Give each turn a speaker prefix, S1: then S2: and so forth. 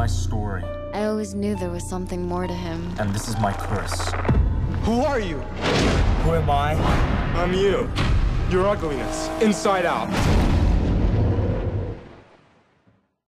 S1: my story,
S2: I always knew there was something more to him.
S1: and this is my curse.
S3: Who are you?
S1: Who am I?
S3: I'm you. Your ugliness, inside out.